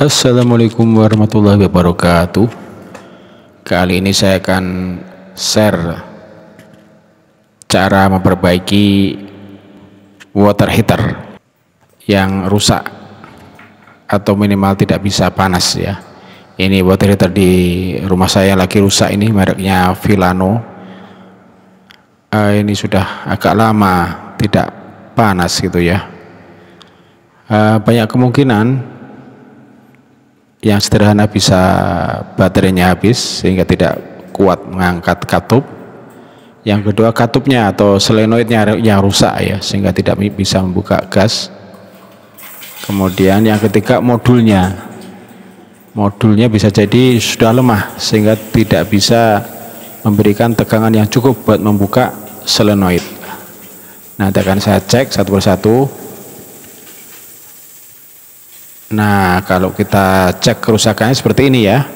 Assalamualaikum warahmatullahi wabarakatuh. Kali ini saya akan share Cara memperbaiki water heater Yang rusak Atau minimal tidak bisa panas ya. Ini water heater di rumah saya lagi rusak ini Mereknya Vilano uh, Ini sudah agak lama tidak panas gitu ya. Uh, Banyak kemungkinan yang sederhana bisa baterainya habis sehingga tidak kuat mengangkat katup. Yang kedua katupnya atau selenoidnya yang rusak ya sehingga tidak bisa membuka gas. Kemudian yang ketiga modulnya. Modulnya bisa jadi sudah lemah sehingga tidak bisa memberikan tegangan yang cukup buat membuka selenoid. Nanti akan saya cek satu persatu Nah, kalau kita cek kerusakannya seperti ini ya.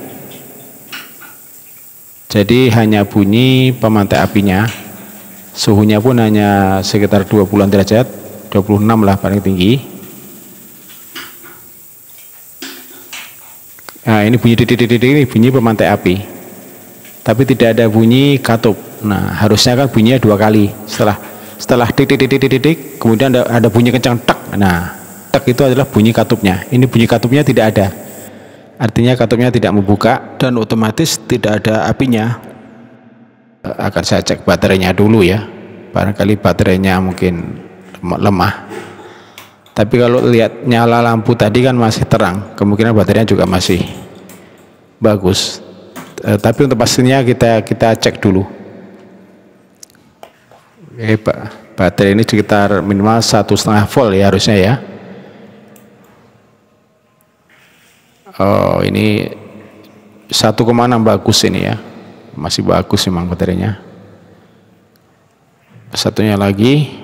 Jadi hanya bunyi pemantai apinya. Suhunya pun hanya sekitar 20 derajat, 26 lah paling tinggi. Nah, ini bunyi titik-titik ini bunyi pemantai api. Tapi tidak ada bunyi katup. Nah, harusnya kan bunyinya dua kali. Setelah setelah titik-titik-titik kemudian ada, ada bunyi kencang tek. Nah, tek itu adalah bunyi katupnya. Ini bunyi katupnya tidak ada. Artinya katupnya tidak membuka dan otomatis tidak ada apinya. Akan saya cek baterainya dulu ya. Barangkali baterainya mungkin lemah. Tapi kalau lihat nyala lampu tadi kan masih terang, kemungkinan baterainya juga masih bagus. Eh, tapi untuk pastinya kita kita cek dulu. Oke, Pak. Baterai ini sekitar minimal satu setengah volt ya harusnya ya. Oh ini 1,6 bagus ini ya. Masih bagus memang baterainya satunya lagi.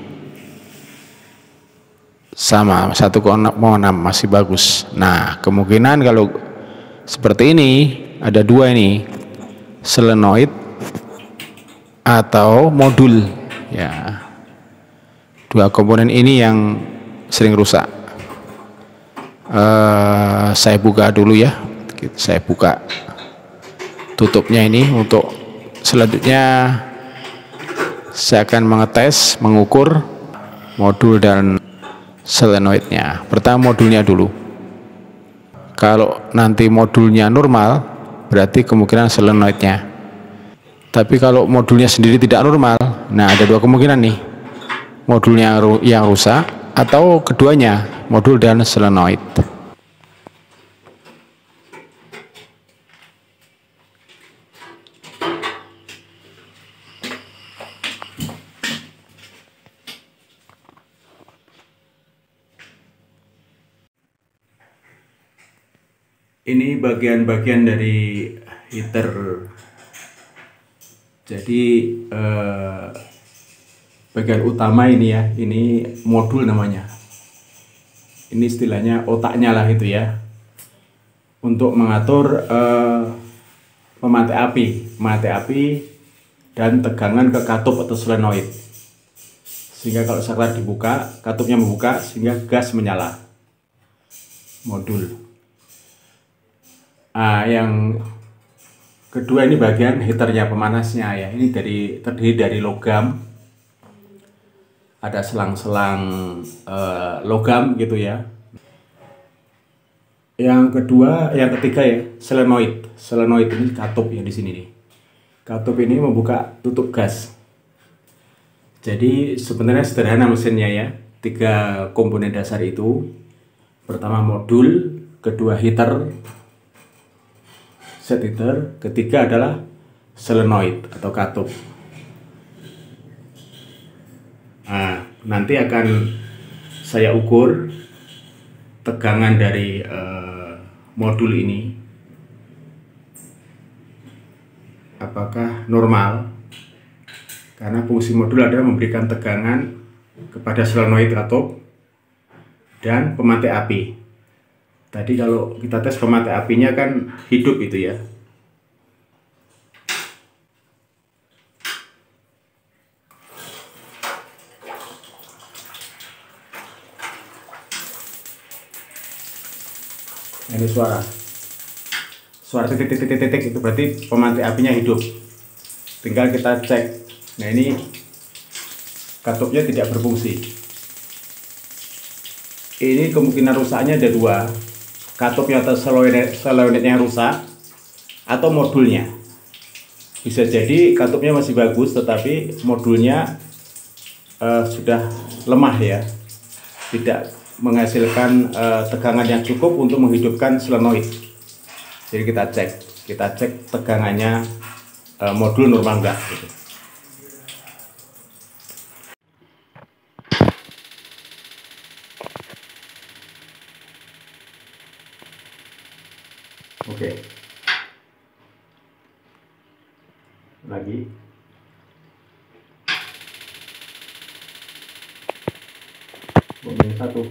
Sama 1,6 masih bagus. Nah kemungkinan kalau seperti ini ada dua ini. Selenoid atau modul. Ya. Dua komponen ini yang sering rusak. Uh, saya buka dulu ya. Saya buka tutupnya ini untuk selanjutnya saya akan mengetes mengukur modul dan selenoidnya. Pertama modulnya dulu. Kalau nanti modulnya normal berarti kemungkinan selenoidnya. Tapi kalau modulnya sendiri tidak normal nah ada dua kemungkinan nih. Modulnya yang rusak atau keduanya modul dan selenoid. Ini bagian-bagian dari heater. Jadi eh, bagian utama ini ya, ini modul namanya. Ini istilahnya otaknya lah itu ya. Untuk mengatur uh, pemantai api. Pemantai api dan tegangan ke katup atau solenoid. Sehingga kalau saklar dibuka katupnya membuka sehingga gas menyala. Modul ah yang kedua ini bagian heaternya pemanasnya ya ini dari terdiri dari logam ada selang-selang uh, logam gitu ya. Yang kedua, yang ketiga ya, selenoid. Selenoid ini katup ya di sini nih. Katup ini membuka tutup gas. Jadi sebenarnya sederhana mesinnya ya. Tiga komponen dasar itu. Pertama modul, kedua heater, set ketiga adalah selenoid atau katup. Nah, nanti akan saya ukur tegangan dari uh, modul ini. Apakah normal? Karena fungsi modul adalah memberikan tegangan kepada solenoid atau dan pemantik api tadi kalau kita tes pemantik apinya kan hidup itu ya. Ini suara. Suara titik-titik-titik itu berarti pemantik apinya hidup. Tinggal kita cek. Nah ini katupnya tidak berfungsi. Ini kemungkinan rusaknya ada dua katupnya atau selewetnya rusak atau modulnya. Bisa jadi katupnya masih bagus tetapi modulnya uh, sudah lemah ya. Tidak menghasilkan uh, tegangan yang cukup untuk menghidupkan solenoid jadi kita cek kita cek tegangannya uh, modul normal enggak gitu. Oke. Lagi. Bomnya satu.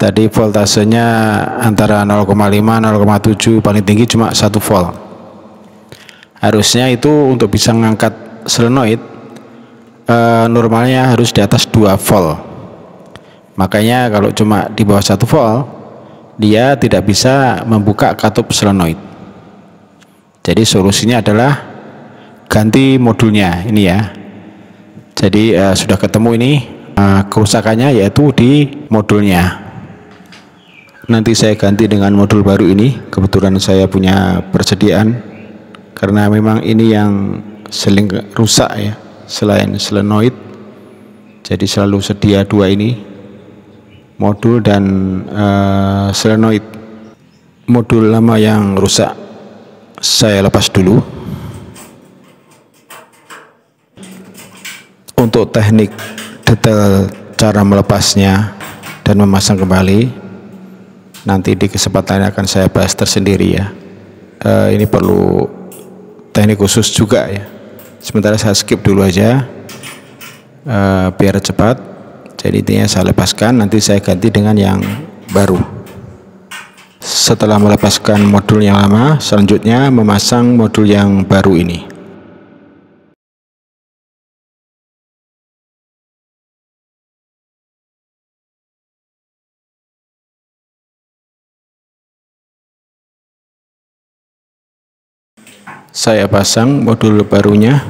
tadi voltasenya antara 0,5 0,7 paling tinggi cuma 1 volt harusnya itu untuk bisa mengangkat solenoid e, normalnya harus di atas 2 volt. Makanya kalau cuma di bawah 1 volt dia tidak bisa membuka katup solenoid jadi solusinya adalah ganti modulnya ini ya. Jadi e, sudah ketemu ini e, kerusakannya yaitu di modulnya. Nanti saya ganti dengan modul baru ini. Kebetulan saya punya persediaan karena memang ini yang seling rusak ya selain solenoid jadi selalu sedia dua ini modul dan uh, solenoid modul lama yang rusak saya lepas dulu. Untuk teknik detail cara melepasnya dan memasang kembali nanti di kesempatan akan saya bahas tersendiri ya. Uh, ini perlu teknik khusus juga ya. Sementara saya skip dulu aja uh, biar cepat. Jadi intinya saya lepaskan nanti saya ganti dengan yang baru. Setelah melepaskan modul yang lama selanjutnya memasang modul yang baru ini saya pasang modul barunya.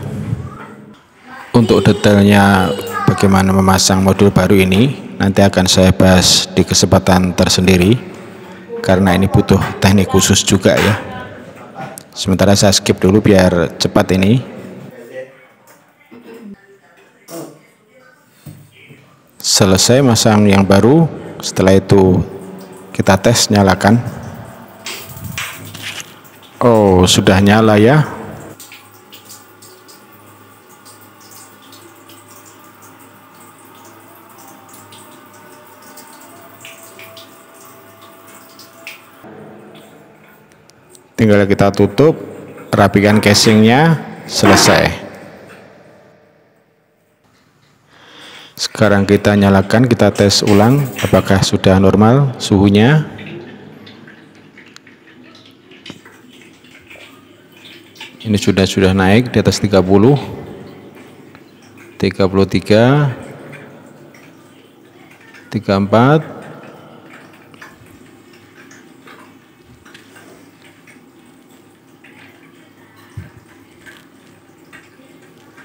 Untuk detailnya bagaimana memasang modul baru ini nanti akan saya bahas di kesempatan tersendiri. Karena ini butuh teknik khusus juga ya. Sementara saya skip dulu biar cepat ini. Selesai masang yang baru setelah itu kita tes nyalakan Oh, sudah nyala ya. Tinggal kita tutup, rapikan casingnya, selesai. Sekarang kita nyalakan, kita tes ulang apakah sudah normal suhunya. Ini sudah sudah naik di atas 30 33 34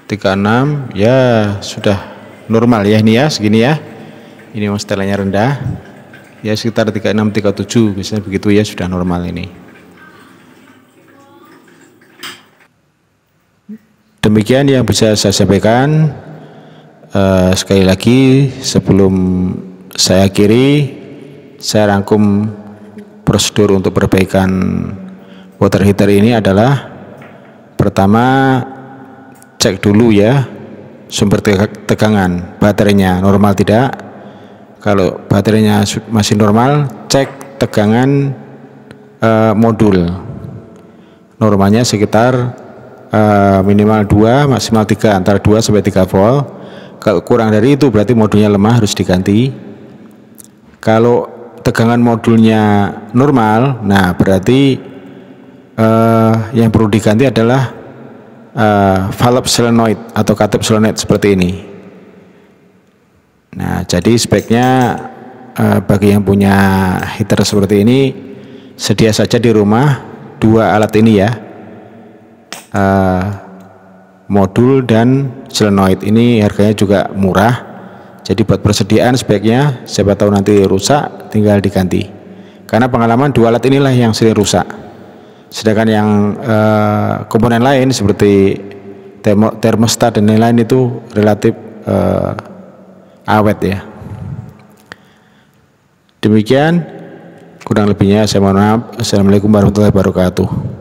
36 ya sudah normal ya ini ya segini ya. Ini mas rendah. Ya sekitar 36 37 misalnya begitu ya sudah normal ini Demikian yang bisa saya sampaikan. Uh, sekali lagi sebelum saya akhiri, saya rangkum prosedur untuk perbaikan water heater ini adalah pertama cek dulu ya sumber tegangan. Baterainya normal tidak? Kalau baterainya masih normal cek tegangan uh, modul. Normalnya sekitar uh, minimal 2 maksimal 3 antara 2 sampai 3 volt. Kalau kurang dari itu berarti modulnya lemah harus diganti. Kalau tegangan modulnya normal nah berarti eh, yang perlu diganti adalah eh, valve solenoid atau katip solenoid seperti ini. Nah jadi speknya eh, bagi yang punya heater seperti ini sedia saja di rumah dua alat ini ya uh, modul dan solenoid ini harganya juga murah jadi buat persediaan speknya siapa tahu nanti rusak tinggal diganti karena pengalaman dua alat inilah yang sering rusak sedangkan yang uh, komponen lain seperti termostat dan lain-lain itu relatif uh, awet ya demikian Kurang lebihnya saya mohon maaf. Assalamualaikum warahmatullahi wabarakatuh.